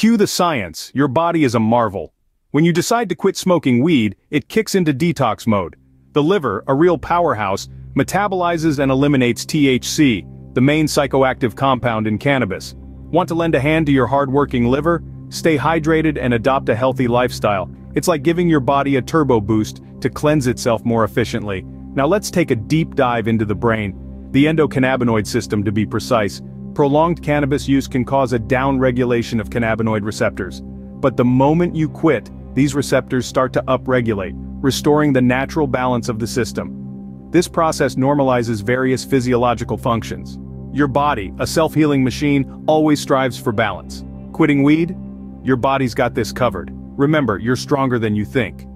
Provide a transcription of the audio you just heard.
Cue the science, your body is a marvel. When you decide to quit smoking weed, it kicks into detox mode. The liver, a real powerhouse, metabolizes and eliminates THC, the main psychoactive compound in cannabis. Want to lend a hand to your hardworking liver? Stay hydrated and adopt a healthy lifestyle. It's like giving your body a turbo boost to cleanse itself more efficiently. Now let's take a deep dive into the brain, the endocannabinoid system to be precise. Prolonged cannabis use can cause a downregulation of cannabinoid receptors. But the moment you quit, these receptors start to upregulate, restoring the natural balance of the system. This process normalizes various physiological functions. Your body, a self-healing machine, always strives for balance. Quitting weed? Your body's got this covered. Remember, you're stronger than you think.